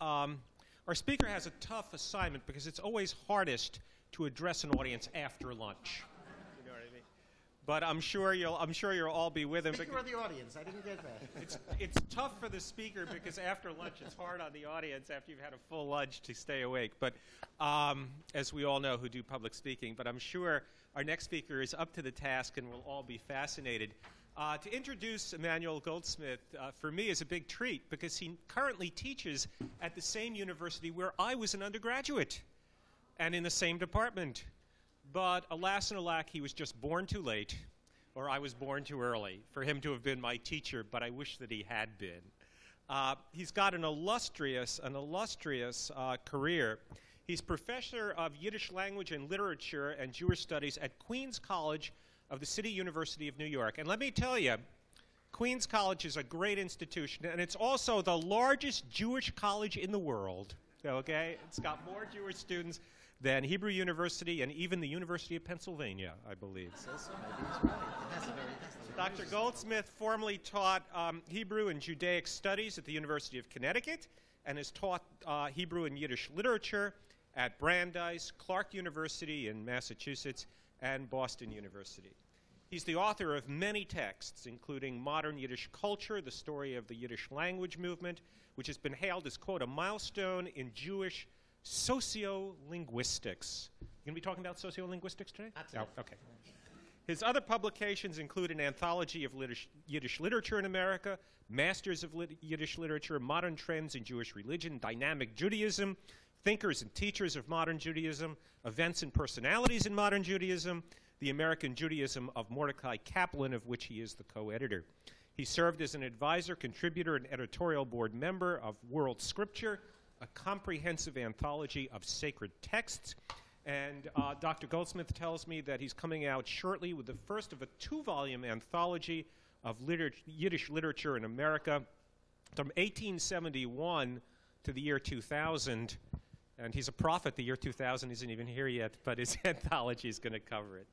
Um, our speaker has a tough assignment because it's always hardest to address an audience after lunch. You know what I mean? But I'm sure you'll I'm sure you'll all be with him. Speaker of the audience. I didn't get that. It's it's tough for the speaker because after lunch it's hard on the audience after you've had a full lunch to stay awake. But um, as we all know who do public speaking, but I'm sure our next speaker is up to the task and we'll all be fascinated. Uh, to introduce Emmanuel Goldsmith uh, for me is a big treat because he currently teaches at the same university where I was an undergraduate and in the same department. But alas and alack, he was just born too late, or I was born too early for him to have been my teacher, but I wish that he had been. Uh, he's got an illustrious, an illustrious uh, career. He's professor of Yiddish language and literature and Jewish studies at Queens College of the City University of New York. And let me tell you, Queens College is a great institution, and it's also the largest Jewish college in the world. Okay? It's got more Jewish students than Hebrew University and even the University of Pennsylvania, I believe. So, so right. That's very, that's Dr. Goldsmith formerly taught um, Hebrew and Judaic studies at the University of Connecticut and has taught uh, Hebrew and Yiddish literature at Brandeis, Clark University in Massachusetts, and Boston University. He's the author of many texts, including Modern Yiddish Culture, the story of the Yiddish language movement, which has been hailed as, quote, a milestone in Jewish sociolinguistics. You going to be talking about sociolinguistics today? That's oh, okay. His other publications include an anthology of Yiddish, Yiddish literature in America, Masters of Lit- Yiddish Literature, Modern Trends in Jewish Religion, Dynamic Judaism, Thinkers and Teachers of Modern Judaism, Events and Personalities in Modern Judaism, The American Judaism of Mordecai Kaplan, of which he is the co editor. He served as an advisor, contributor, and editorial board member of World Scripture, a comprehensive anthology of sacred texts. And uh, Dr. Goldsmith tells me that he's coming out shortly with the first of a two volume anthology of liter- Yiddish literature in America from 1871 to the year 2000. And he's a prophet. The year 2000 isn't even here yet, but his anthology is going to cover it.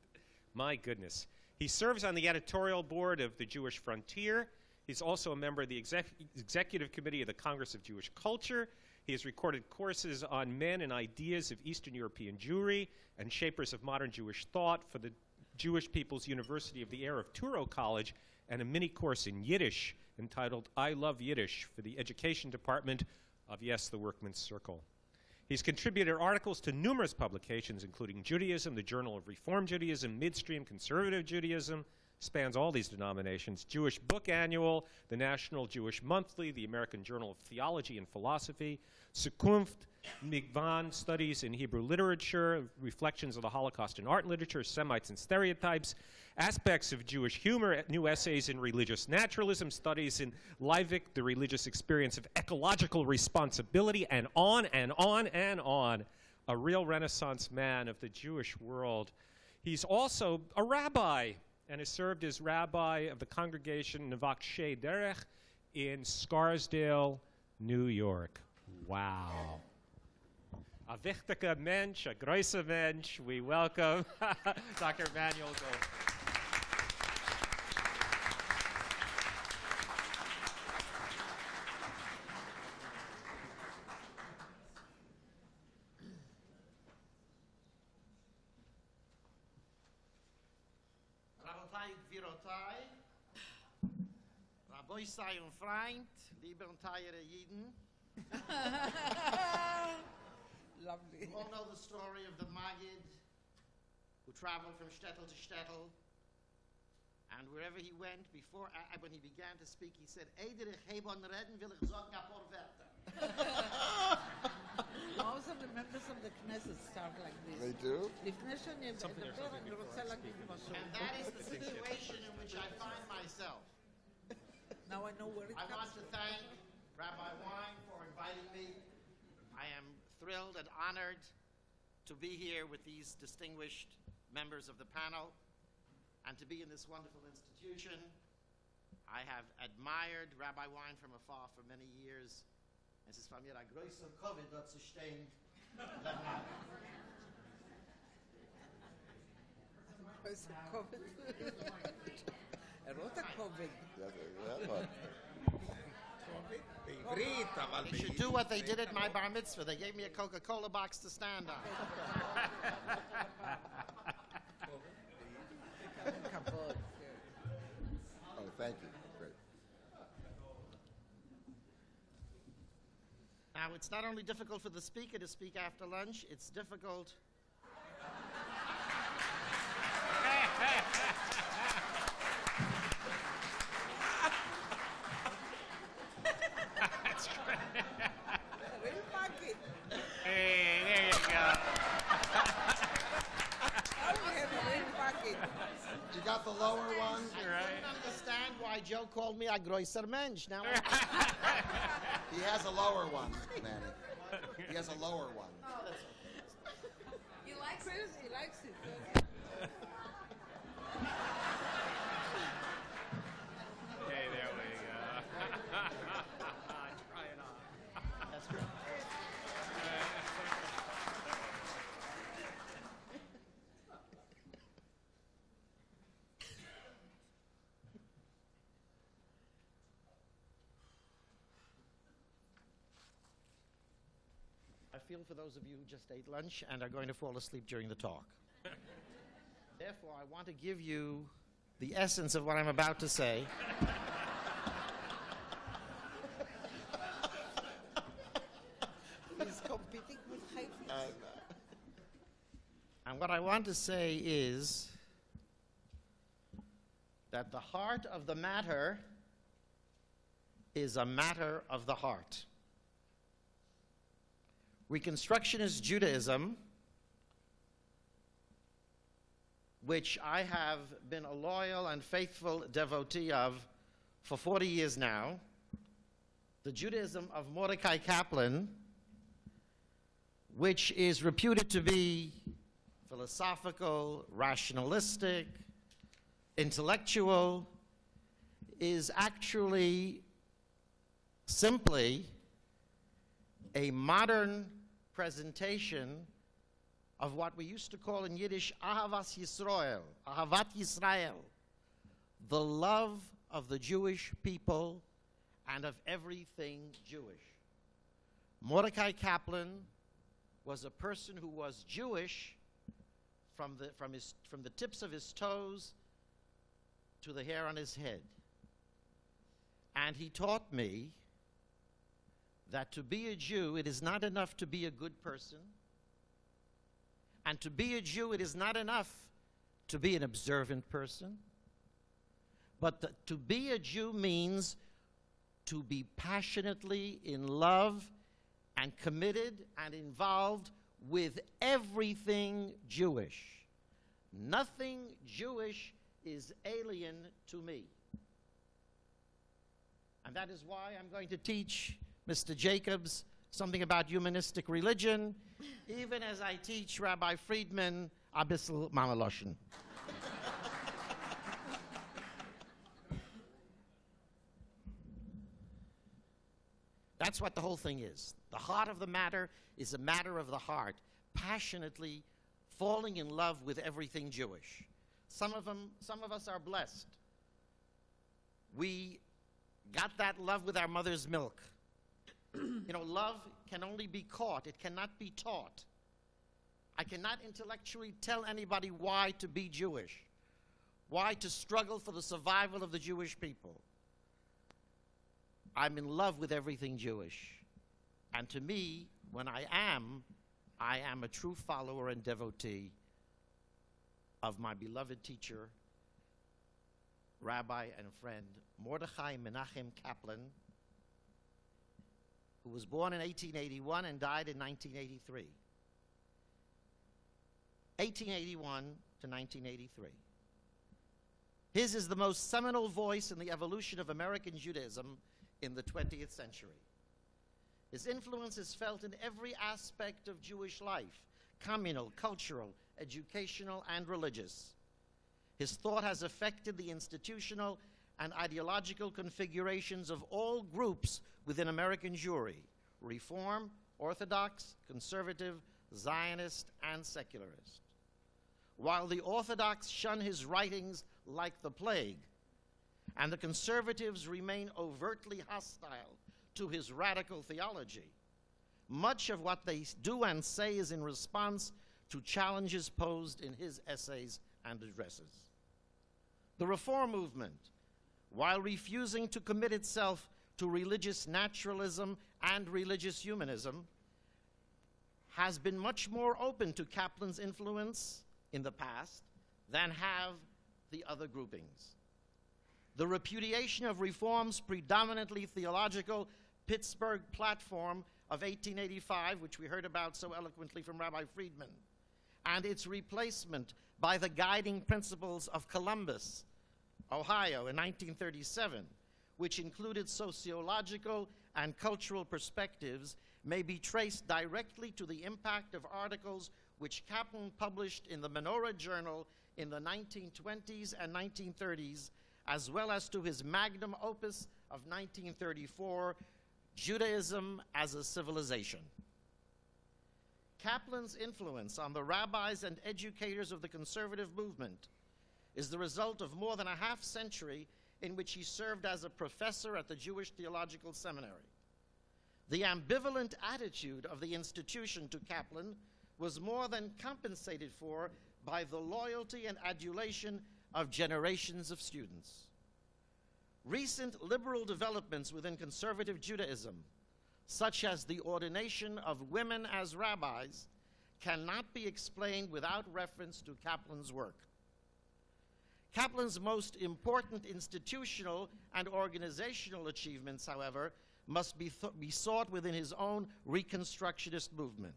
My goodness. He serves on the editorial board of the Jewish Frontier. He's also a member of the exec- executive committee of the Congress of Jewish Culture. He has recorded courses on men and ideas of Eastern European Jewry and shapers of modern Jewish thought for the Jewish People's University of the Air of Touro College and a mini course in Yiddish entitled I Love Yiddish for the Education Department of Yes, the Workmen's Circle. He's contributed articles to numerous publications, including Judaism, the Journal of Reform Judaism, Midstream Conservative Judaism, spans all these denominations Jewish Book Annual, the National Jewish Monthly, the American Journal of Theology and Philosophy, Zukunft, Migvan Studies in Hebrew Literature, Reflections of the Holocaust in Art and Literature, Semites and Stereotypes, Aspects of Jewish Humor, New Essays in Religious Naturalism, Studies in Liebig, The Religious Experience of Ecological Responsibility, and on and on and on. A real Renaissance man of the Jewish world. He's also a rabbi and has served as rabbi of the congregation Mevakshe Derech in Scarsdale, New York. Wow. A wichtiger Mensch, a großer Mensch. We welcome Dr. Manuel Gold. Rabotai, Rabbi sei und Freund, liebe und teure Jiden. Lovely. You all know the story of the Magid, who traveled from shtetl to shtetl. And wherever he went, before uh, when he began to speak, he said, Eidere Hebon reden will ich sagen kapor of the members of the Knesset start like this. They do? And that is the situation in which I find myself. now I know where it I comes I want to thank Rabbi Wine for inviting me. I am thrilled and honored to be here with these distinguished members of the panel and to be in this wonderful institution. I have admired Rabbi Wine from afar for many years. Es ist mir ein größer koved, dort zu stehen. Größer koved. er koved. They should do what they did at my bar mitzvah. They gave me a Coca-Cola box to stand on. Oh, thank you. Great. Now, it's not only difficult for the speaker to speak after lunch, it's difficult. Real market. Hey, there you go. Now we have a real market. You got the lower one? I couldn't understand why Joe called a grosser mensch. Now, He has a lower one, Manny. He has a lower one. Oh. He likes it. He likes it. Hey, there we go. Try it on. that's great. I feel for those of you who just ate lunch and are going to fall asleep during the talk. Therefore, I want to give you the essence of what I'm about to say. He's competing with Haiti. Uh, and what I want to say is that the heart of the matter is a matter of the heart. Reconstructionist Judaism, which I have been a loyal and faithful devotee of for 40 years now, the Judaism of Mordecai Kaplan, which is reputed to be philosophical, rationalistic, intellectual, is actually simply a modern presentation of what we used to call in Yiddish Ahavas Yisrael, Ahavat Yisrael, the love of the Jewish people and of everything Jewish. Mordecai Kaplan was a person who was Jewish from the, from, his, from the tips of his toes to the hair on his head. And he taught me that to be a Jew, it is not enough to be a good person. And to be a Jew, it is not enough to be an observant person. But th- to be a Jew means to be passionately in love and committed and involved with everything Jewish. Nothing Jewish is alien to me. And that is why I'm going to teach Mr. Jacobs something about humanistic religion, even as I teach Rabbi Friedman Abyssal Mamaloshin. That's what the whole thing is. The heart of the matter is a matter of the heart, passionately falling in love with everything Jewish. Some of them, some of us are blessed. We got that love with our mother's milk. you know, love can only be caught, it cannot be taught. I cannot intellectually tell anybody why to be Jewish, why to struggle for the survival of the Jewish people. I'm in love with everything Jewish. And to me, when I am, I am a true follower and devotee of my beloved teacher, rabbi and friend Mordecai Menachem Kaplan, who was born in 1881 and died in 1983. 1881 to 1983. His is the most seminal voice in the evolution of American Judaism in the 20th century. His influence is felt in every aspect of Jewish life communal, cultural, educational, and religious. His thought has affected the institutional and ideological configurations of all groups within American Jewry Reform, Orthodox, Conservative, Zionist, and Secularist. While the Orthodox shun his writings like the plague, and the conservatives remain overtly hostile to his radical theology. Much of what they do and say is in response to challenges posed in his essays and addresses. The Reform movement, while refusing to commit itself to religious naturalism and religious humanism, has been much more open to Kaplan's influence in the past than have the other groupings. The repudiation of Reform's predominantly theological Pittsburgh platform of 1885, which we heard about so eloquently from Rabbi Friedman, and its replacement by the guiding principles of Columbus, Ohio, in 1937, which included sociological and cultural perspectives, may be traced directly to the impact of articles which Kaplan published in the Menorah Journal in the 1920s and 1930s, as well as to his magnum opus of 1934, Judaism as a Civilization. Kaplan's influence on the rabbis and educators of the conservative movement is the result of more than a half century in which he served as a professor at the Jewish Theological Seminary. The ambivalent attitude of the institution to Kaplan was more than compensated for by the loyalty and adulation of generations of students. Recent liberal developments within conservative Judaism, such as the ordination of women as rabbis, cannot be explained without reference to Kaplan's work. Kaplan's most important institutional and organizational achievements, however, must be, be sought within his own Reconstructionist movement.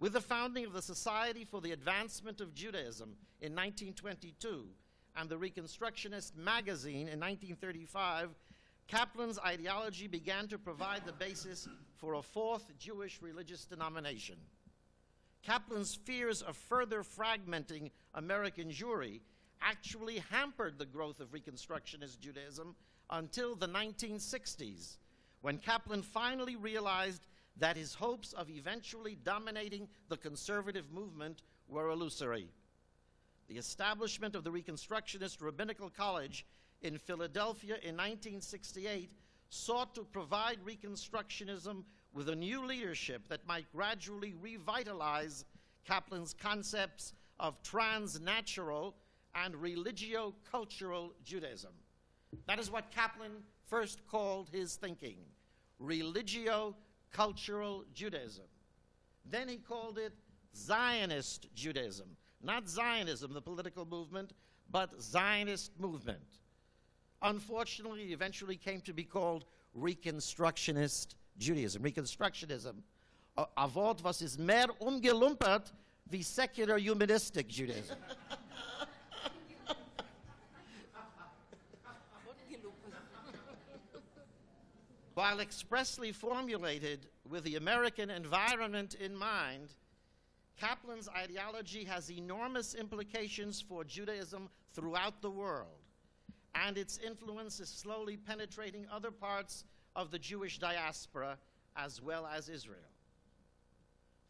With the founding of the Society for the Advancement of Judaism in 1922 and the Reconstructionist magazine in 1935, Kaplan's ideology began to provide the basis for a fourth Jewish religious denomination. Kaplan's fears of further fragmenting American Jewry actually hampered the growth of Reconstructionist Judaism until the 1960s, when Kaplan finally realized that his hopes of eventually dominating the conservative movement were illusory. The establishment of the Reconstructionist Rabbinical College in Philadelphia in 1968 sought to provide Reconstructionism with a new leadership that might gradually revitalize Kaplan's concepts of transnatural and religio cultural Judaism. That is what Kaplan first called his thinking religio cultural Judaism. Then he called it Zionist Judaism. Not Zionism, the political movement, but Zionist movement. Unfortunately, it eventually came to be called Reconstructionist Judaism. Reconstructionism. A Wort, was ist mehr umgelumpert wie secular humanistic Judaism. While expressly formulated with the American environment in mind, Kaplan's ideology has enormous implications for Judaism throughout the world, and its influence is slowly penetrating other parts of the Jewish diaspora as well as Israel.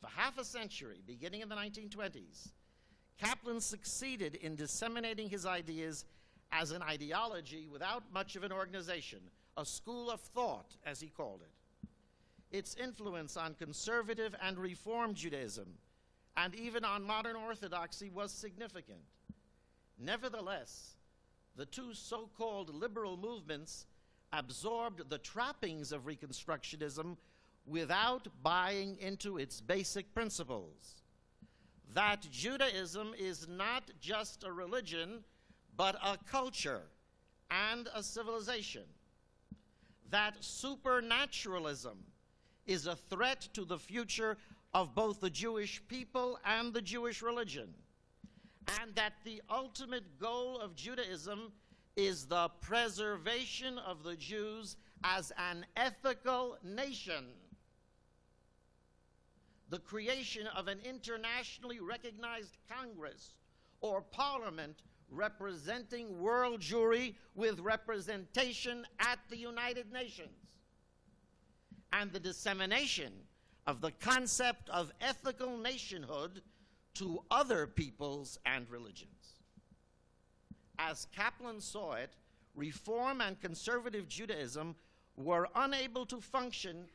For half a century, beginning in the 1920s, Kaplan succeeded in disseminating his ideas as an ideology without much of an organization, a school of thought, as he called it. Its influence on conservative and reform Judaism, and even on modern orthodoxy, was significant. Nevertheless, the two so called liberal movements absorbed the trappings of Reconstructionism without buying into its basic principles. That Judaism is not just a religion, but a culture and a civilization. That supernaturalism is a threat to the future of both the Jewish people and the Jewish religion. And that the ultimate goal of Judaism is the preservation of the Jews as an ethical nation. The creation of an internationally recognized Congress or Parliament representing world Jewry with representation at the United Nations. And the dissemination of the concept of ethical nationhood to other peoples and religions. As Kaplan saw it, reform and conservative Judaism were unable to function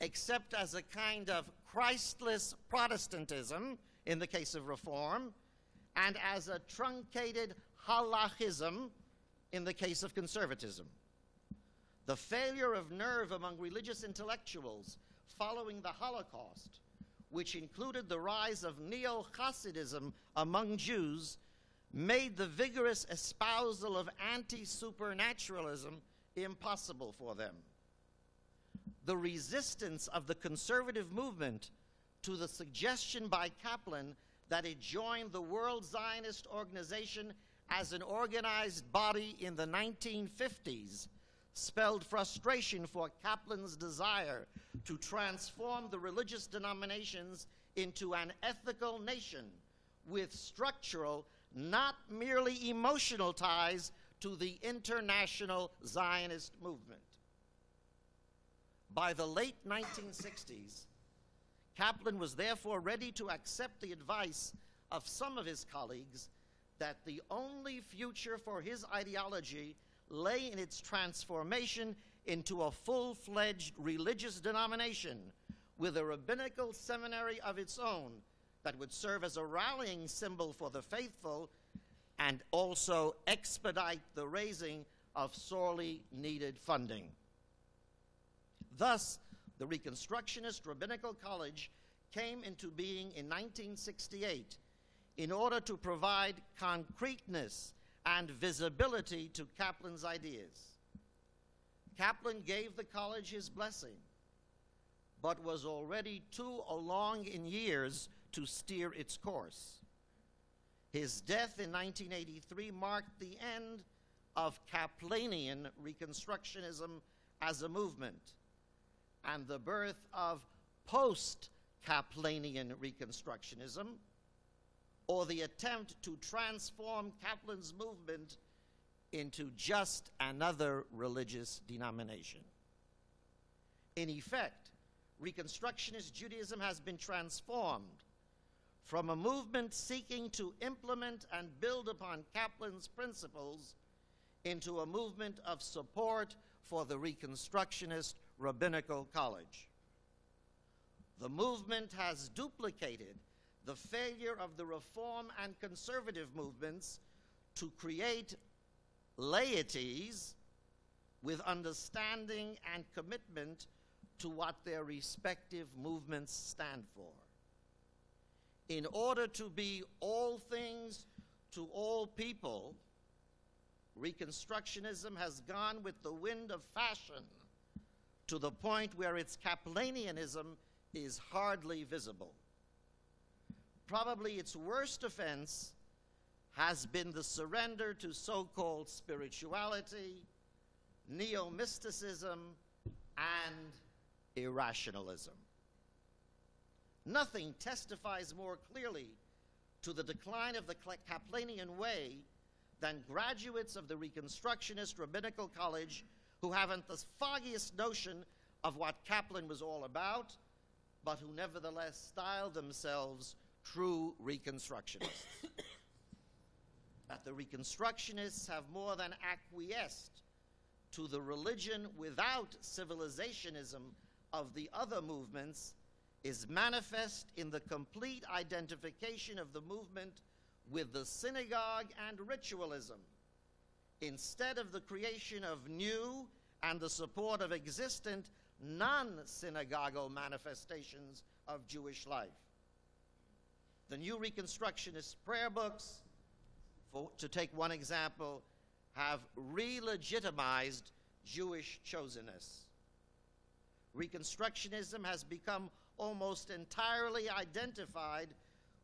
except as a kind of Christless Protestantism in the case of reform, and as a truncated halachism in the case of conservatism. The failure of nerve among religious intellectuals following the Holocaust, which included the rise of neo Hasidism among Jews, made the vigorous espousal of anti supernaturalism impossible for them. The resistance of the conservative movement to the suggestion by Kaplan that it joined the World Zionist Organization as an organized body in the 1950s spelled frustration for Kaplan's desire to transform the religious denominations into an ethical nation with structural, not merely emotional ties to the international Zionist movement. By the late 1960s, Kaplan was therefore ready to accept the advice of some of his colleagues that the only future for his ideology lay in its transformation into a full fledged religious denomination with a rabbinical seminary of its own that would serve as a rallying symbol for the faithful and also expedite the raising of sorely needed funding. Thus, the Reconstructionist Rabbinical College came into being in 1968 in order to provide concreteness and visibility to Kaplan's ideas. Kaplan gave the college his blessing, but was already too long in years to steer its course. His death in 1983 marked the end of Kaplanian Reconstructionism as a movement and the birth of post Kaplanian Reconstructionism, or the attempt to transform Kaplan's movement into just another religious denomination. In effect, Reconstructionist Judaism has been transformed from a movement seeking to implement and build upon Kaplan's principles into a movement of support for the Reconstructionist Rabbinical College. The movement has duplicated the failure of the reform and conservative movements to create laities with understanding and commitment to what their respective movements stand for. In order to be all things to all people, Reconstructionism has gone with the wind of fashion to the point where its Kaplanianism is hardly visible. Probably its worst offense has been the surrender to so called spirituality, neo mysticism, and irrationalism. Nothing testifies more clearly to the decline of the Kaplanian way than graduates of the Reconstructionist Rabbinical College who haven't the foggiest notion of what Kaplan was all about, but who nevertheless style themselves true Reconstructionists. that the Reconstructionists have more than acquiesced to the religion without civilizationism of the other movements is manifest in the complete identification of the movement with the synagogue and ritualism instead of the creation of new and the support of existent non synagogal manifestations of Jewish life. The new Reconstructionist prayer books, for, to take one example, have re legitimized Jewish chosenness. Reconstructionism has become almost entirely identified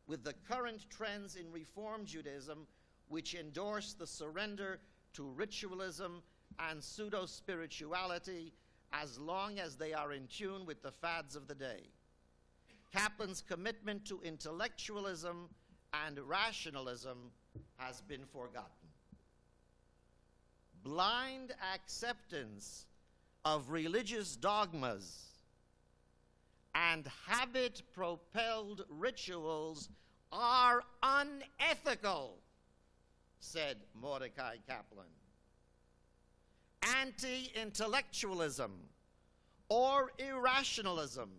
with the current trends in Reform Judaism, which endorse the surrender to ritualism and pseudo spirituality as long as they are in tune with the fads of the day. Kaplan's commitment to intellectualism and rationalism has been forgotten. Blind acceptance of religious dogmas and habit propelled rituals are unethical, said Mordecai Kaplan. anti intellectualism or irrationalism,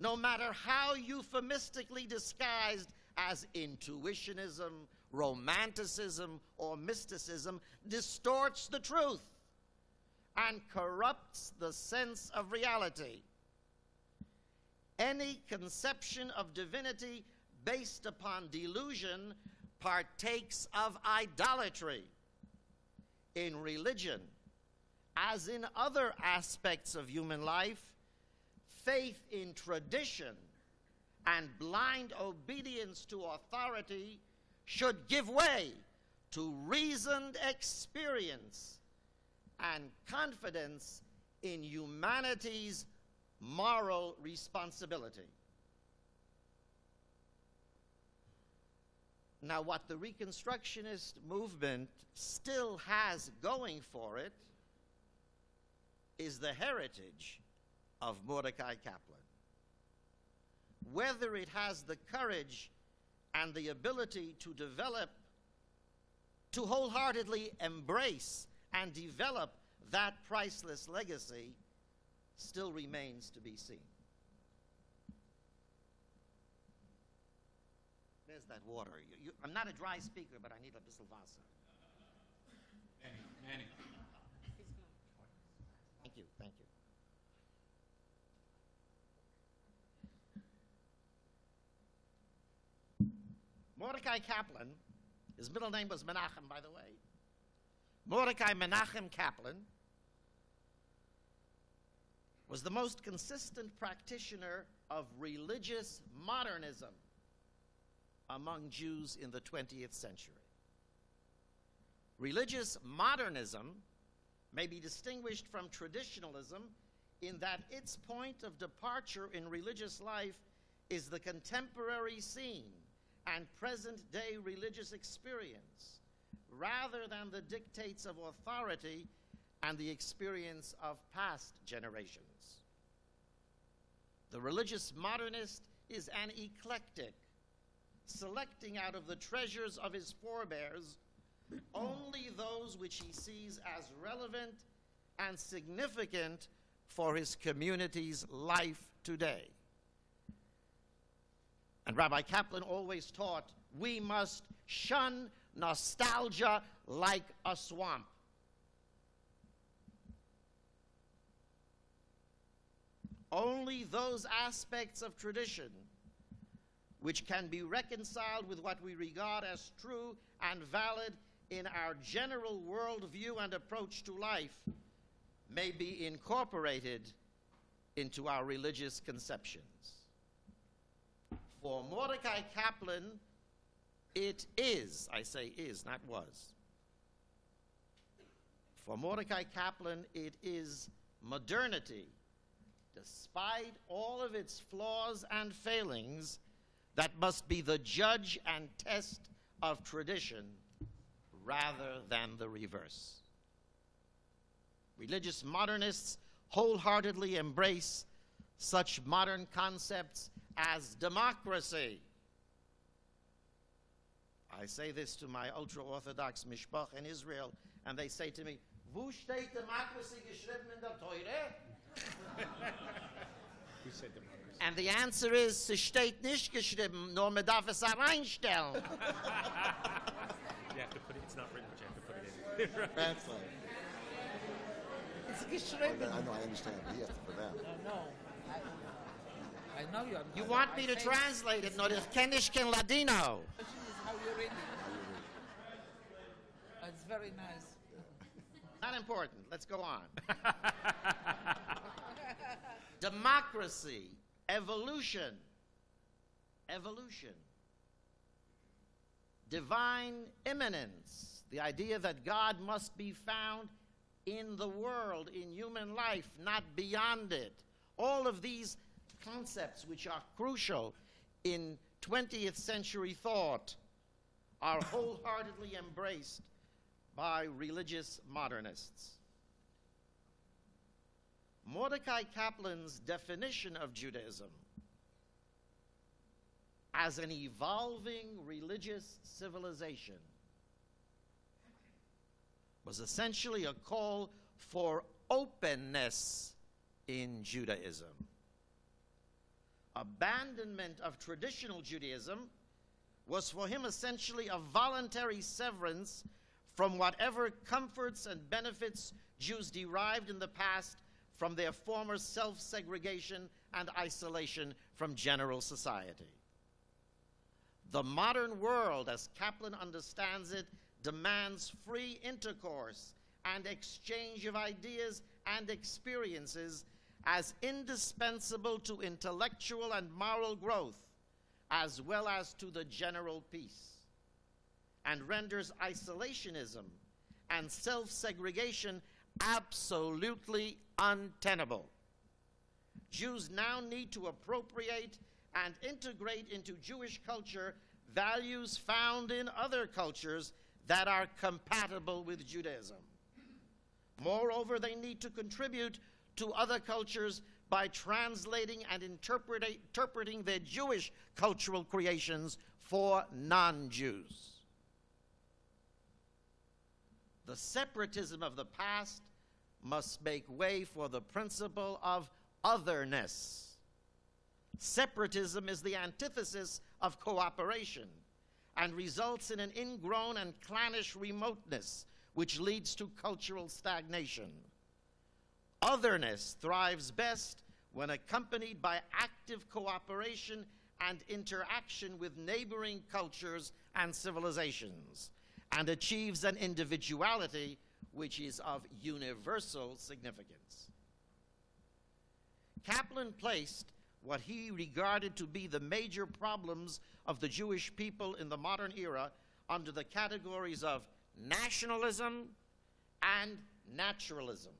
no matter how euphemistically disguised as intuitionism, romanticism, or mysticism, distorts the truth and corrupts the sense of reality. Any conception of divinity based upon delusion partakes of idolatry. In religion, as in other aspects of human life, faith in tradition and blind obedience to authority should give way to reasoned experience and confidence in humanity's moral responsibility. Now, what the Reconstructionist movement still has going for it is the heritage of Mordecai Kaplan. Whether it has the courage and the ability to develop, to wholeheartedly embrace and develop that priceless legacy still remains to be seen. That water. You, you, I'm not a dry speaker, but I need a bissel Wasser. Manny, Manny. Thank you, thank you. Mordecai Kaplan, his middle name was Menachem, by the way. Mordecai Menachem Kaplan was the most consistent practitioner of religious modernism among Jews in the 20th century. Religious modernism may be distinguished from traditionalism in that its point of departure in religious life is the contemporary scene and present day religious experience rather than the dictates of authority and the experience of past generations. The religious modernist is an eclectic, selecting out of the treasures of his forebears only those which he sees as relevant and significant for his community's life today. And Rabbi Kaplan always taught we must shun nostalgia like a swamp. Only those aspects of tradition which can be reconciled with what we regard as true and valid in our general worldview and approach to life may be incorporated into our religious conceptions. For Mordecai Kaplan, it is, I say is, not was. For Mordecai Kaplan, it is modernity, despite all of its flaws and failings, that must be the judge and test of tradition rather than the reverse. Religious modernists wholeheartedly embrace such modern concepts as democracy. I say this to my ultra Orthodox mishpach in Israel, and they say to me, Wo steht democracy geschrieben in der Teure? Who said democracy? And the answer is, es steht nicht geschrieben, nur man darf es reinstellen. You have to put it, it's not written, but you have to put it in. Translate. It's I know, I understand. He has to put them. No, no. I, I know you. You want me to I say- translate it? No, das kenne ich Ladino. This is how you read it. It's very nice. Not important. Let's go on. Democracy, evolution, evolution, divine immanence, the idea that God must be found in the world, in human life, not beyond it. All of these concepts, which are crucial in 20th century thought, are wholeheartedly embraced by religious modernists. Mordecai Kaplan's definition of Judaism as an evolving religious civilization was essentially a call for openness in Judaism. Abandonment of traditional Judaism was for him essentially a voluntary severance from whatever comforts and benefits Jews derived in the past from their former self segregation and isolation from general society. The modern world, as Kaplan understands it, demands free intercourse and exchange of ideas and experiences as indispensable to intellectual and moral growth, as well as to the general peace, and renders isolationism and self segregation absolutely untenable. Jews now need to appropriate and integrate into Jewish culture values found in other cultures that are compatible with Judaism. Moreover, they need to contribute to other cultures by translating and interpreting their Jewish cultural creations for non Jews. The separatism of the past must make way for the principle of otherness. Separatism is the antithesis of cooperation and results in an ingrown and clannish remoteness, which leads to cultural stagnation. Otherness thrives best when accompanied by active cooperation and interaction with neighboring cultures and civilizations, and achieves an individuality which is of universal significance. Kaplan placed what he regarded to be the major problems of the Jewish people in the modern era under the categories of nationalism and naturalism.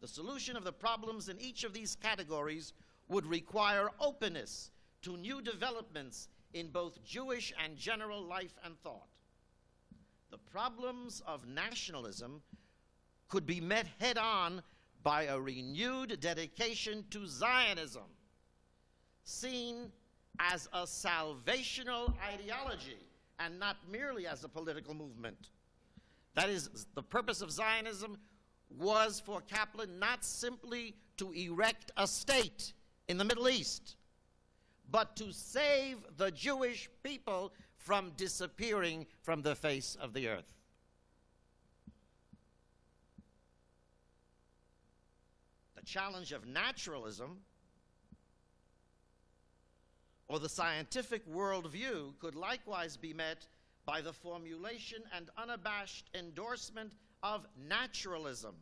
The solution of the problems in each of these categories would require openness to new developments in both Jewish and general life and thought the problems of nationalism could be met head on by a renewed dedication to Zionism, seen as a salvational ideology and not merely as a political movement. That is, the purpose of Zionism was for Kaplan not simply to erect a state in the Middle East, but to save the Jewish people from disappearing from the face of the earth. The challenge of naturalism or the scientific worldview could likewise be met by the formulation and unabashed endorsement of naturalism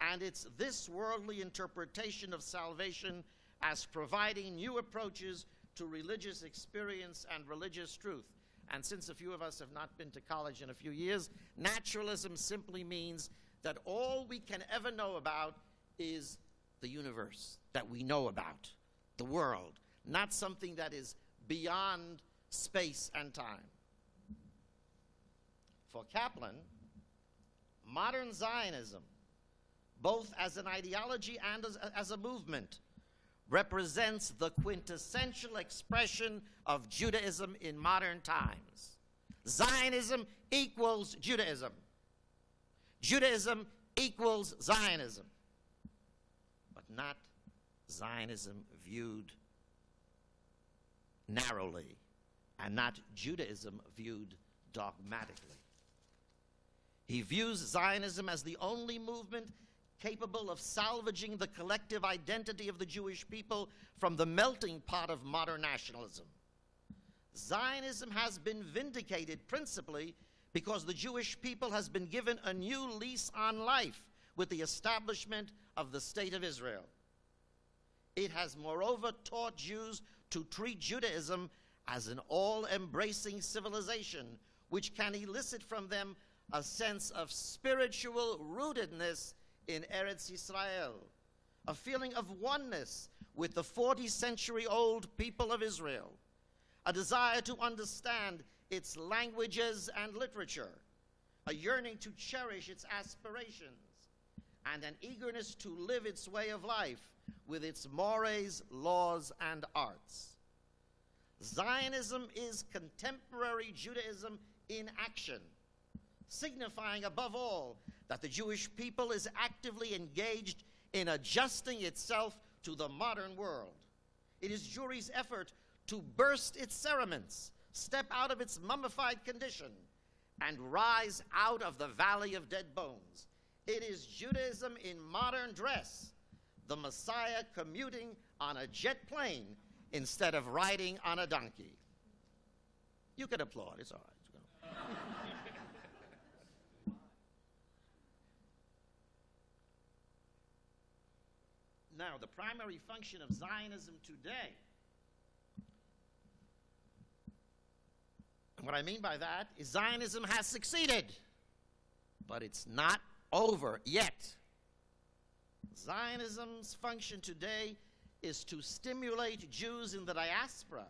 and its this worldly interpretation of salvation as providing new approaches to religious experience and religious truth. And since a few of us have not been to college in a few years, naturalism simply means that all we can ever know about is the universe that we know about, the world, not something that is beyond space and time. For Kaplan, modern Zionism, both as an ideology and as, as a movement, represents the quintessential expression of Judaism in modern times. Zionism equals Judaism. Judaism equals Zionism. But not Zionism viewed narrowly and not Judaism viewed dogmatically. He views Zionism as the only movement capable of salvaging the collective identity of the Jewish people from the melting pot of modern nationalism. Zionism has been vindicated principally because the Jewish people has been given a new lease on life with the establishment of the State of Israel. It has moreover taught Jews to treat Judaism as an all embracing civilization which can elicit from them a sense of spiritual rootedness in Eretz Israel, a feeling of oneness with the 40 century old people of Israel, a desire to understand its languages and literature, a yearning to cherish its aspirations, and an eagerness to live its way of life with its mores, laws, and arts. Zionism is contemporary Judaism in action, signifying above all that the Jewish people is actively engaged in adjusting itself to the modern world. It is Jewry's effort to burst its cerements, step out of its mummified condition, and rise out of the valley of dead bones. It is Judaism in modern dress, the Messiah commuting on a jet plane instead of riding on a donkey. You can applaud, it's all right. Now, the primary function of Zionism today, and what I mean by that is Zionism has succeeded, but it's not over yet. Zionism's function today is to stimulate Jews in the diaspora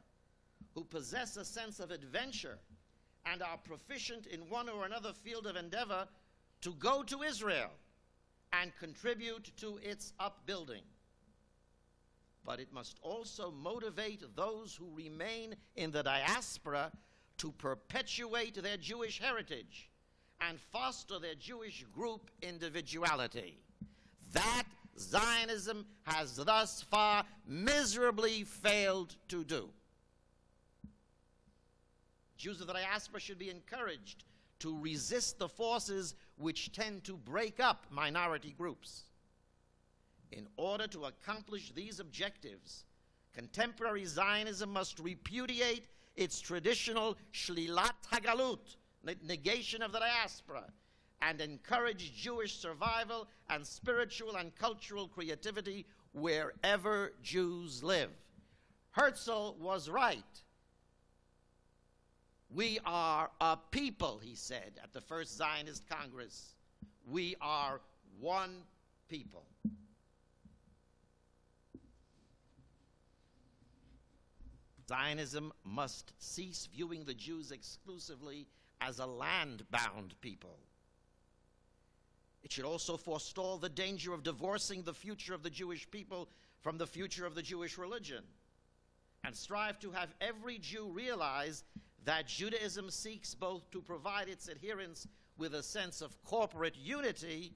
who possess a sense of adventure and are proficient in one or another field of endeavor to go to Israel and contribute to its upbuilding. But it must also motivate those who remain in the diaspora to perpetuate their Jewish heritage and foster their Jewish group individuality. That Zionism has thus far miserably failed to do. Jews of the diaspora should be encouraged to resist the forces which tend to break up minority groups. In order to accomplish these objectives, contemporary Zionism must repudiate its traditional shlilat hagalut, negation of the diaspora, and encourage Jewish survival and spiritual and cultural creativity wherever Jews live. Herzl was right. We are a people, he said at the first Zionist Congress. We are one people. Zionism must cease viewing the Jews exclusively as a land bound people. It should also forestall the danger of divorcing the future of the Jewish people from the future of the Jewish religion and strive to have every Jew realize that Judaism seeks both to provide its adherents with a sense of corporate unity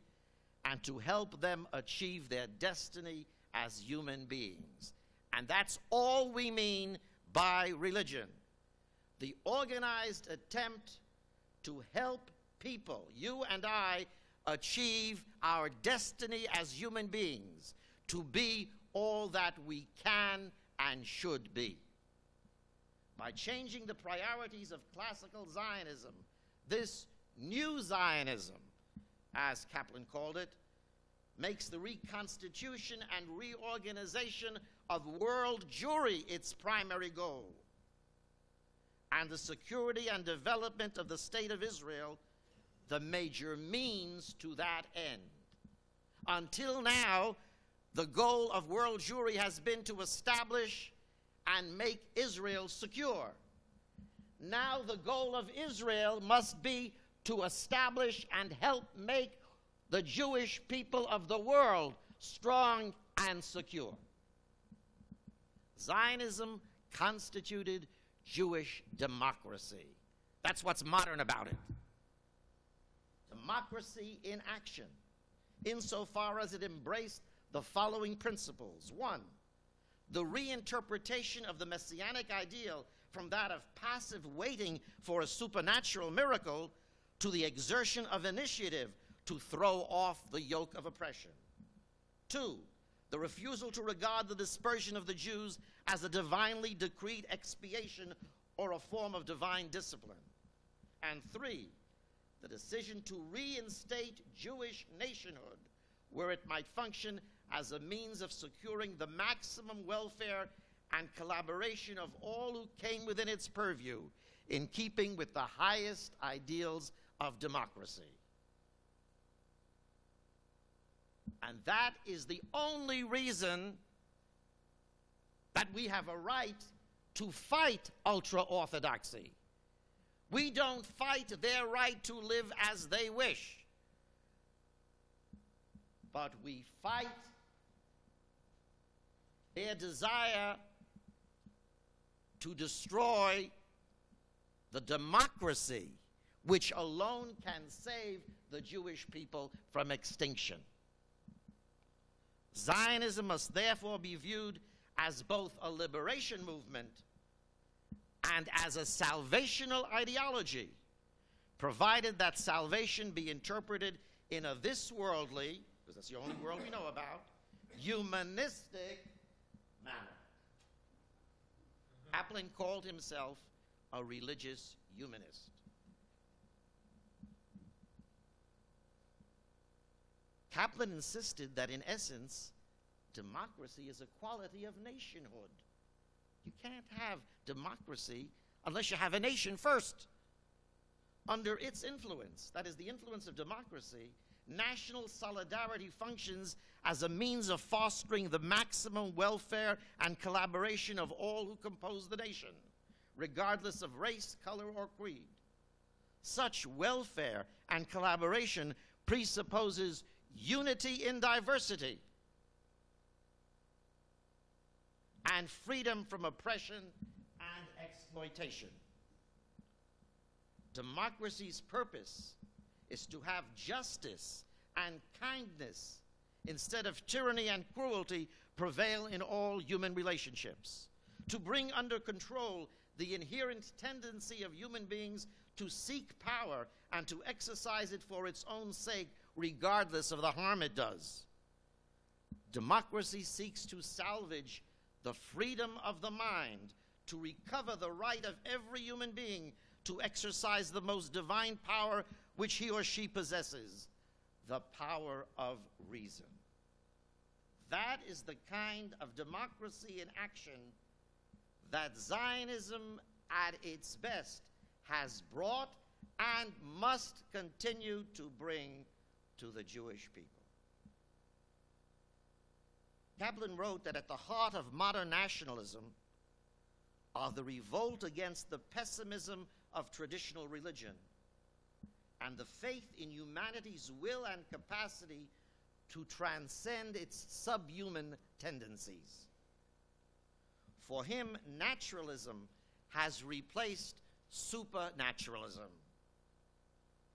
and to help them achieve their destiny as human beings. And that's all we mean by religion. The organized attempt to help people, you and I, achieve our destiny as human beings, to be all that we can and should be. By changing the priorities of classical Zionism, this new Zionism, as Kaplan called it, makes the reconstitution and reorganization of world Jewry its primary goal, and the security and development of the State of Israel the major means to that end. Until now, the goal of world Jewry has been to establish and make Israel secure. Now, the goal of Israel must be to establish and help make the Jewish people of the world strong and secure. Zionism constituted Jewish democracy. That's what's modern about it. Democracy in action, insofar as it embraced the following principles. One, the reinterpretation of the messianic ideal from that of passive waiting for a supernatural miracle to the exertion of initiative to throw off the yoke of oppression. Two, the refusal to regard the dispersion of the Jews as a divinely decreed expiation or a form of divine discipline. And three, the decision to reinstate Jewish nationhood where it might function as a means of securing the maximum welfare and collaboration of all who came within its purview in keeping with the highest ideals of democracy. And that is the only reason that we have a right to fight ultra orthodoxy. We don't fight their right to live as they wish, but we fight their desire to destroy the democracy which alone can save the Jewish people from extinction. Zionism must therefore be viewed as both a liberation movement and as a salvational ideology, provided that salvation be interpreted in a this worldly, because that's the only world we know about, humanistic manner. Kaplan called himself a religious humanist. Kaplan insisted that, in essence, democracy is a quality of nationhood. You can't have democracy unless you have a nation first. Under its influence, that is, the influence of democracy, national solidarity functions as a means of fostering the maximum welfare and collaboration of all who compose the nation, regardless of race, color, or creed. Such welfare and collaboration presupposes unity in diversity and freedom from oppression and exploitation. Democracy's purpose is to have justice and kindness instead of tyranny and cruelty prevail in all human relationships, to bring under control the inherent tendency of human beings to seek power and to exercise it for its own sake, regardless of the harm it does. Democracy seeks to salvage the freedom of the mind, to recover the right of every human being to exercise the most divine power which he or she possesses the power of reason. That is the kind of democracy in action that Zionism at its best has brought and must continue to bring to the Jewish people. Kaplan wrote that at the heart of modern nationalism are the revolt against the pessimism of traditional religion and the faith in humanity's will and capacity to transcend its subhuman tendencies. For him, naturalism has replaced supernaturalism,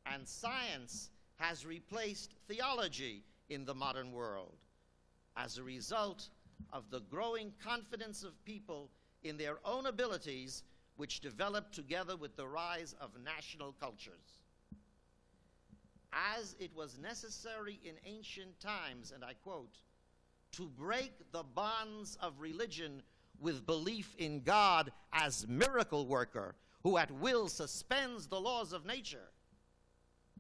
and science has replaced theology in the modern world as a result of the growing confidence of people in their own abilities, which developed together with the rise of national cultures. As it was necessary in ancient times, and I quote, to break the bonds of religion with belief in God as miracle worker who at will suspends the laws of nature.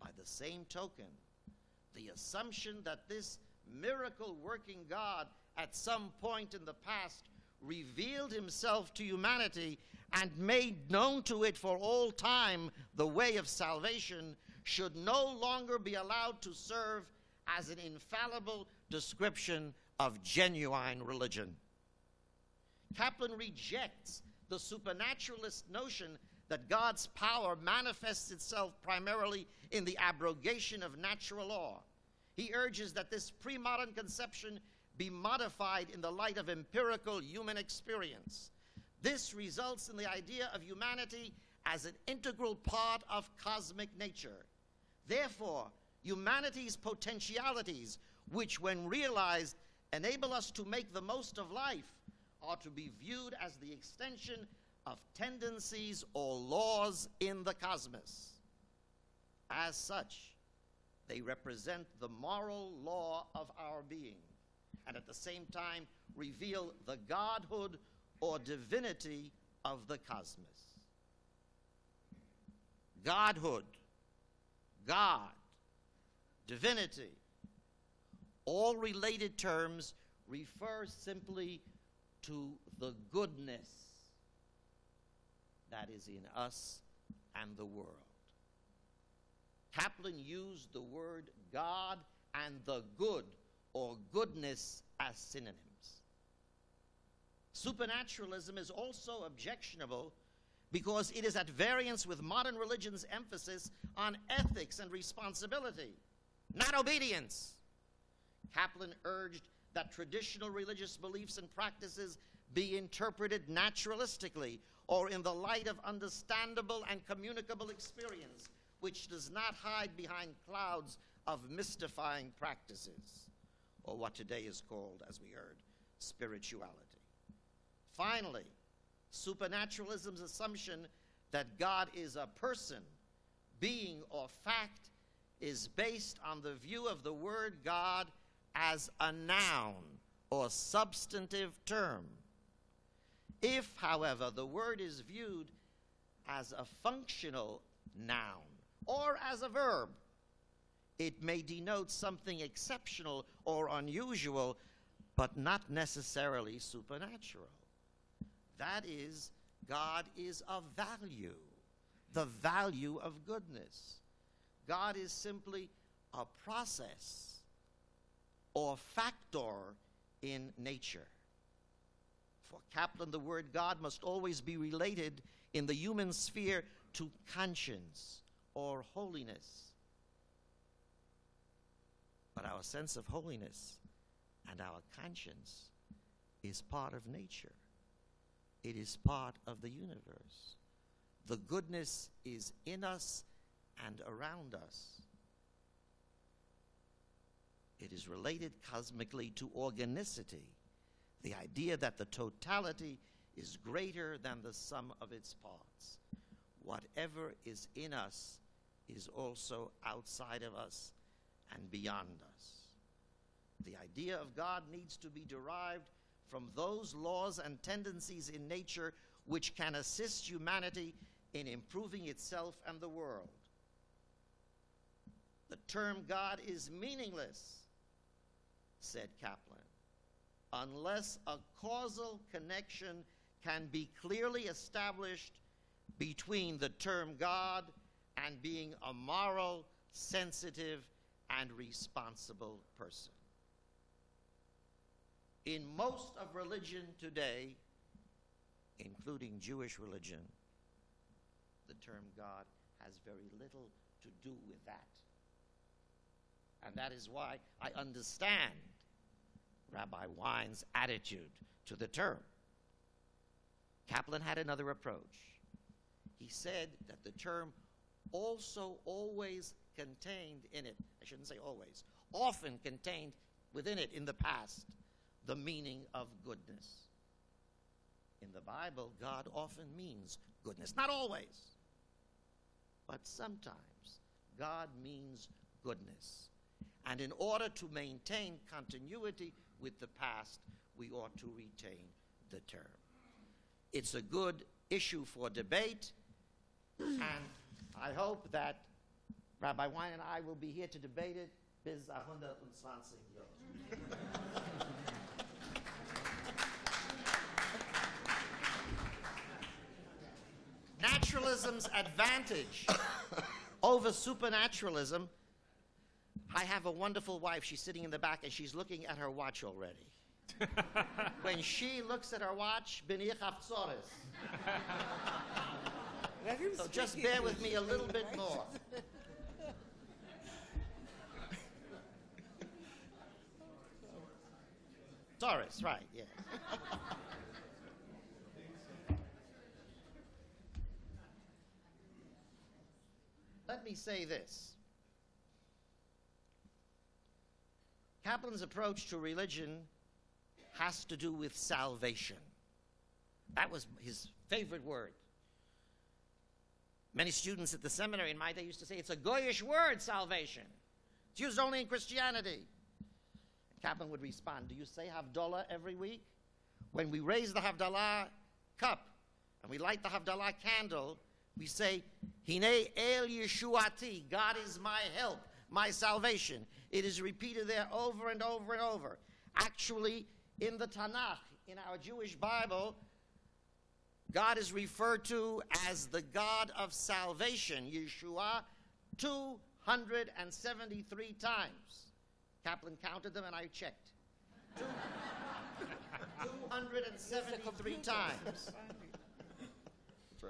By the same token, the assumption that this miracle working God at some point in the past revealed himself to humanity and made known to it for all time the way of salvation should no longer be allowed to serve as an infallible description of genuine religion. Kaplan rejects the supernaturalist notion that God's power manifests itself primarily in the abrogation of natural law. He urges that this pre modern conception be modified in the light of empirical human experience. This results in the idea of humanity as an integral part of cosmic nature. Therefore, humanity's potentialities, which, when realized, enable us to make the most of life, are to be viewed as the extension of tendencies or laws in the cosmos. As such, they represent the moral law of our being and at the same time reveal the godhood or divinity of the cosmos. Godhood, God, divinity, all related terms refer simply to the goodness that is in us and the world. Kaplan used the word God and the good or goodness as synonyms. Supernaturalism is also objectionable because it is at variance with modern religion's emphasis on ethics and responsibility, not obedience. Kaplan urged that traditional religious beliefs and practices be interpreted naturalistically or in the light of understandable and communicable experience which does not hide behind clouds of mystifying practices, or what today is called, as we heard, spirituality. Finally, supernaturalism's assumption that God is a person, being, or fact is based on the view of the word God as a noun or substantive term. If, however, the word is viewed as a functional noun or as a verb, it may denote something exceptional or unusual, but not necessarily supernatural. That is, God is of value, the value of goodness. God is simply a process or factor in nature. For Kaplan, the word God must always be related in the human sphere to conscience or holiness. But our sense of holiness and our conscience is part of nature, it is part of the universe. The goodness is in us and around us. It is related cosmically to organicity, the idea that the totality is greater than the sum of its parts. Whatever is in us is also outside of us and beyond us. The idea of God needs to be derived from those laws and tendencies in nature which can assist humanity in improving itself and the world. The term God is meaningless, said Kaplan, unless a causal connection can be clearly established between the term God and being a moral, sensitive, and responsible person. In most of religion today, including Jewish religion, the term God has very little to do with that. And that is why I understand Rabbi Wine's attitude to the term. Kaplan had another approach. He said that the term also always contained in it, I shouldn't say always, often contained within it in the past the meaning of goodness. In the Bible, God often means goodness. Not always, but sometimes God means goodness. And in order to maintain continuity with the past, we ought to retain the term. It's a good issue for debate, and I hope that Rabbi Wine and I will be here to debate it bis 120 Jahre. Naturalism's advantage over supernaturalism. I have a wonderful wife. She's sitting in the back and she's looking at her watch already. when she looks at her watch, bin ich auf So just bear with me a little bit more. Taurus, right, yes. Let me say this. Kaplan's approach to religion has to do with salvation. That was his favorite word. Many students at the seminary in my day used to say it's a goyish word, salvation. It's used only in Christianity. Kaplan would respond, Do you say Havdalah every week? When we raise the Havdalah cup and we light the Havdalah candle, we say, Hine El Yeshuati, God is my help, my salvation. It is repeated there over and over and over. Actually, in the Tanakh, in our Jewish Bible, God is referred to as the God of salvation, Yeshua, 273 times. Kaplan counted them and I checked. 273 times.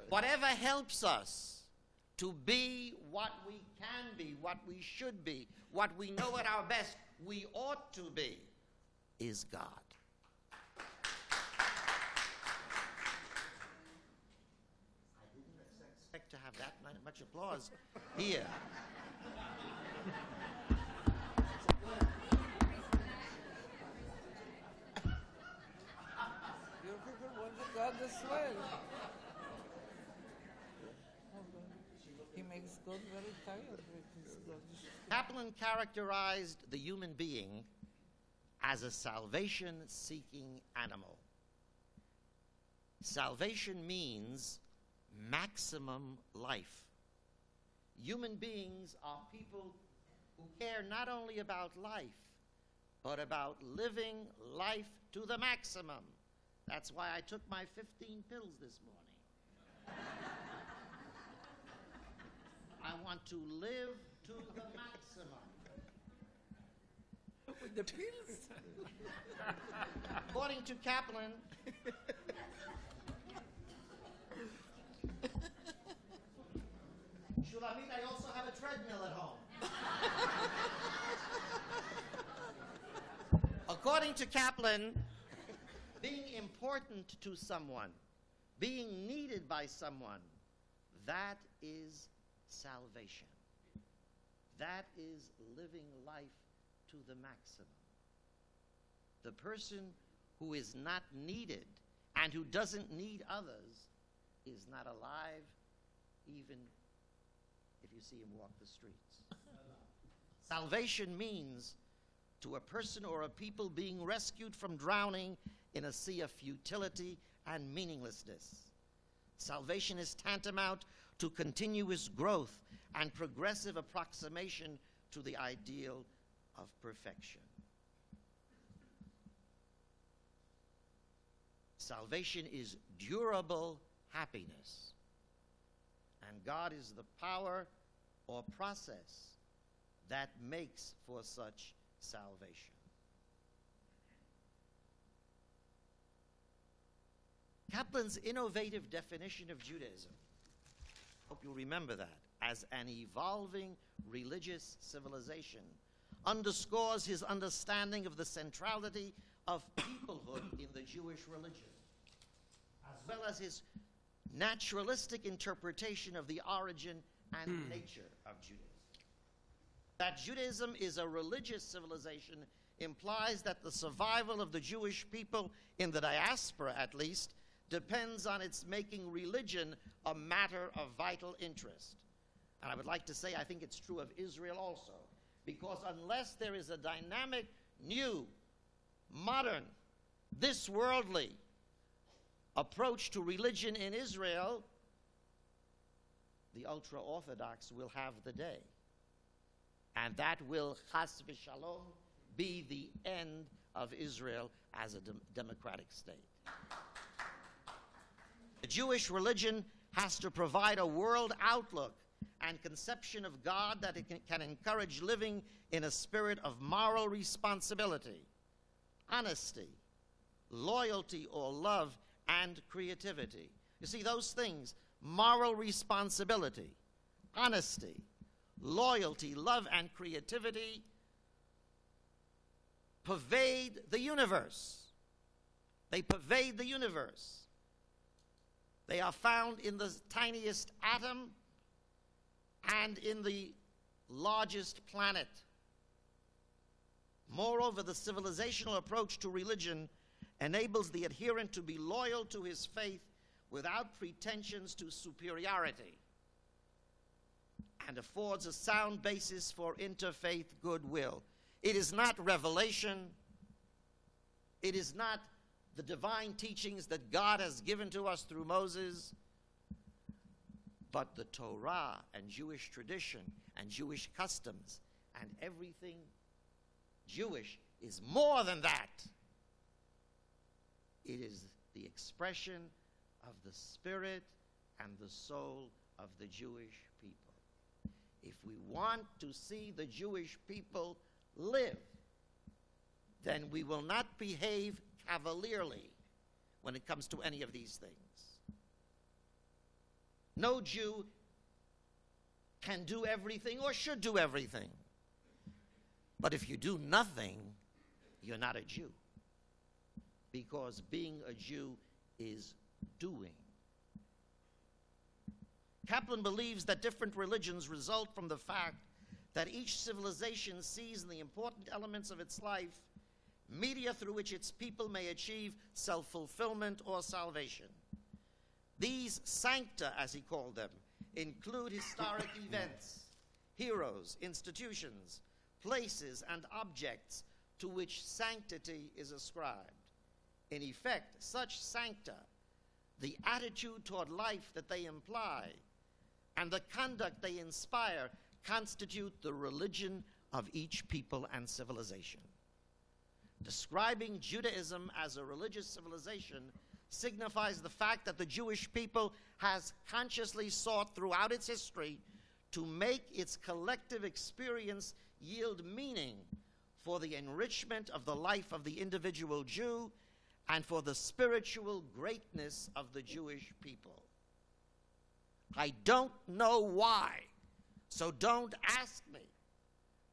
Whatever helps us to be what we can be, what we should be, what we know at our best we ought to be, is God. I didn't expect to have that much applause here. God as well. He makes God very tired with his God. Kaplan characterized the human being as a salvation seeking animal. Salvation means maximum life. Human beings are people who care not only about life, but about living life to the maximum. That's why I took my 15 pills this morning. I want to live to the maximum. With the pills? According to Kaplan, Shulamit, I also have a treadmill at home. According to Kaplan, being important to someone, being needed by someone, that is salvation. That is living life to the maximum. The person who is not needed and who doesn't need others is not alive, even if you see him walk the streets. Salvation means to a person or a people being rescued from drowning in a sea of futility and meaninglessness. Salvation is tantamount to continuous growth and progressive approximation to the ideal of perfection. Salvation is durable happiness. And God is the power or process that makes for such salvation. Kaplan's innovative definition of Judaism, hope you'll remember that, as an evolving religious civilization, underscores his understanding of the centrality of peoplehood in the Jewish religion, as well as his naturalistic interpretation of the origin and hmm. nature of Judaism. That Judaism is a religious civilization implies that the survival of the Jewish people, in the diaspora at least, depends on its making religion a matter of vital interest. And I would like to say I think it's true of Israel also, because unless there is a dynamic, new, modern, this worldly approach to religion in Israel, the ultra Orthodox will have the day. And that will, chas v'shalom, be the end of Israel as a dem- democratic state. Jewish religion has to provide a world outlook and conception of God that it can, can encourage living in a spirit of moral responsibility, honesty, loyalty or love, and creativity. You see, those things moral responsibility, honesty, loyalty, love, and creativity pervade the universe. They pervade the universe. They are found in the tiniest atom and in the largest planet. Moreover, the civilizational approach to religion enables the adherent to be loyal to his faith without pretensions to superiority and affords a sound basis for interfaith goodwill. It is not revelation, it is not the divine teachings that God has given to us through Moses, but the Torah and Jewish tradition and Jewish customs and everything Jewish is more than that. It is the expression of the spirit and the soul of the Jewish people. If we want to see the Jewish people live, then we will not behave cavalierly when it comes to any of these things. No Jew can do everything or should do everything. But if you do nothing, you're not a Jew. Because being a Jew is doing. Kaplan believes that different religions result from the fact that each civilization sees in the important elements of its life media through which its people may achieve self fulfillment or salvation. These sancta, as he called them, include historic events, heroes, institutions, places, and objects to which sanctity is ascribed. In effect, such sancta, the attitude toward life that they imply, and the conduct they inspire constitute the religion of each people and civilization. Describing Judaism as a religious civilization signifies the fact that the Jewish people has consciously sought throughout its history to make its collective experience yield meaning for the enrichment of the life of the individual Jew and for the spiritual greatness of the Jewish people. I don't know why, so don't ask me,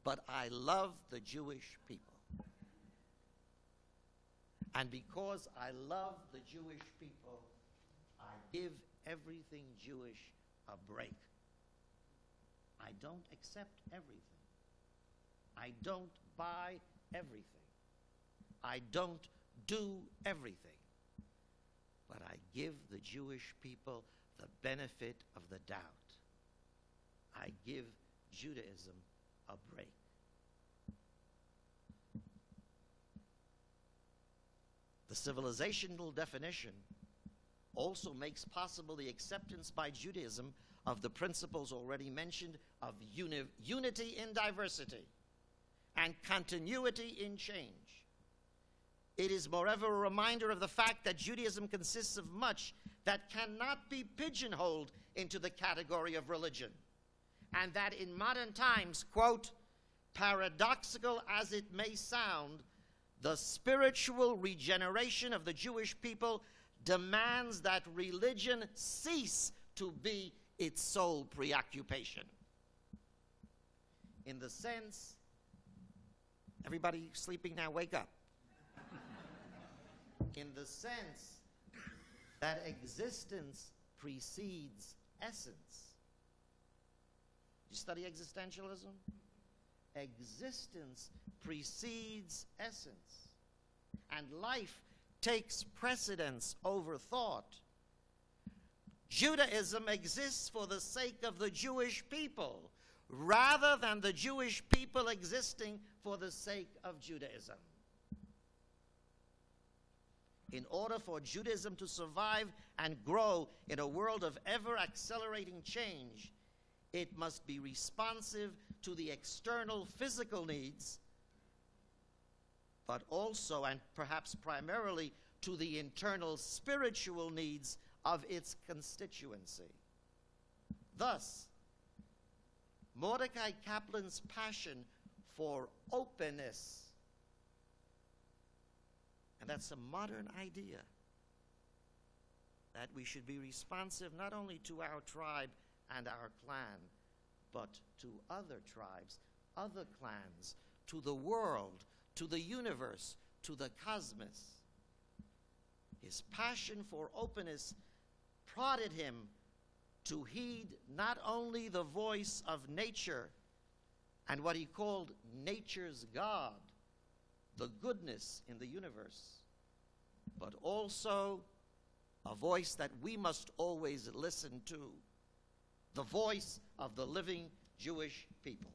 but I love the Jewish people. And because I love the Jewish people, I give everything Jewish a break. I don't accept everything. I don't buy everything. I don't do everything. But I give the Jewish people the benefit of the doubt. I give Judaism a break. The civilizational definition also makes possible the acceptance by Judaism of the principles already mentioned of uni- unity in diversity and continuity in change. It is, moreover, a reminder of the fact that Judaism consists of much that cannot be pigeonholed into the category of religion, and that in modern times, quote, paradoxical as it may sound, the spiritual regeneration of the Jewish people demands that religion cease to be its sole preoccupation. In the sense, everybody sleeping now, wake up. In the sense that existence precedes essence. You study existentialism? Existence precedes essence, and life takes precedence over thought. Judaism exists for the sake of the Jewish people rather than the Jewish people existing for the sake of Judaism. In order for Judaism to survive and grow in a world of ever accelerating change, it must be responsive to the external physical needs, but also and perhaps primarily to the internal spiritual needs of its constituency. Thus, Mordecai Kaplan's passion for openness, and that's a modern idea, that we should be responsive not only to our tribe and our clan, but to other tribes, other clans, to the world, to the universe, to the cosmos. His passion for openness prodded him to heed not only the voice of nature and what he called nature's God, the goodness in the universe, but also a voice that we must always listen to the voice of the living Jewish people.